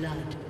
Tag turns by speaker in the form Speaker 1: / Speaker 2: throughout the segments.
Speaker 1: blood.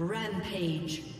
Speaker 1: Rampage.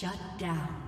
Speaker 1: Shut down.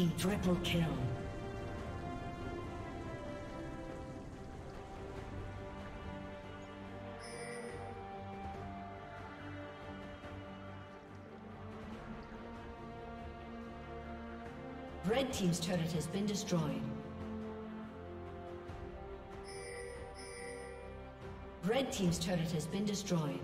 Speaker 1: Team triple kill. Red Team's turret has been destroyed. Red Team's turret has been destroyed.